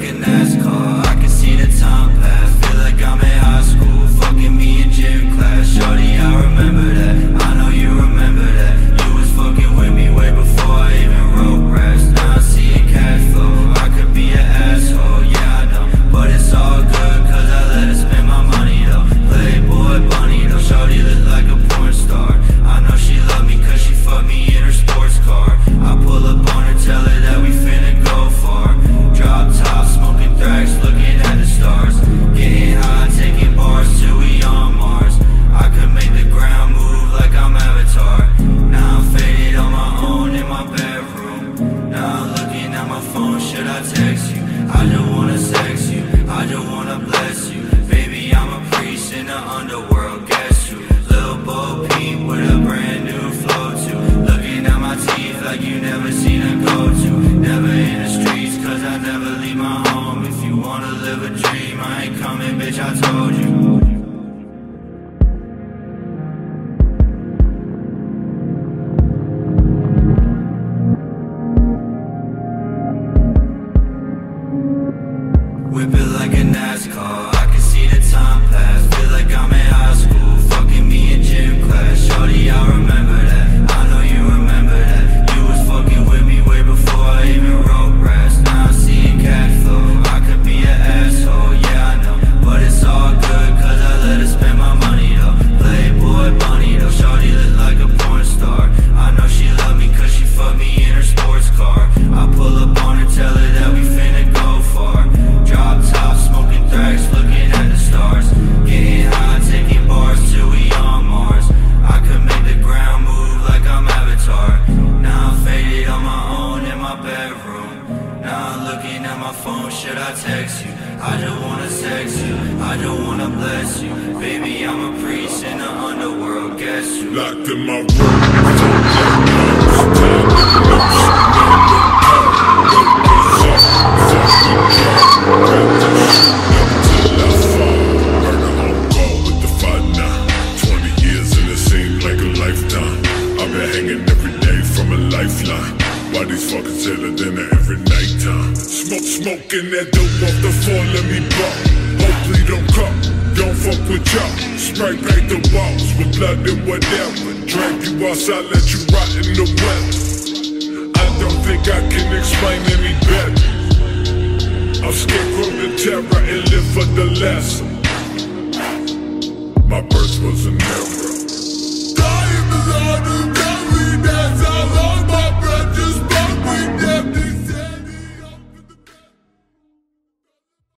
recognize phone, should I text you? I just wanna sex you, I just wanna bless you. Baby, I'm a priest in the underworld, guess you Locked in my room, fuckers dinner every nighttime? Smoke, smoking that dope off the floor, let me bump. Hopefully don't come, don't fuck with y'all. Spray paint the walls with blood and whatever. Drag you outside, let you rot in the weather. I don't think I can explain any better. I'm scared from the terror and live for the lesson. My birth was an error.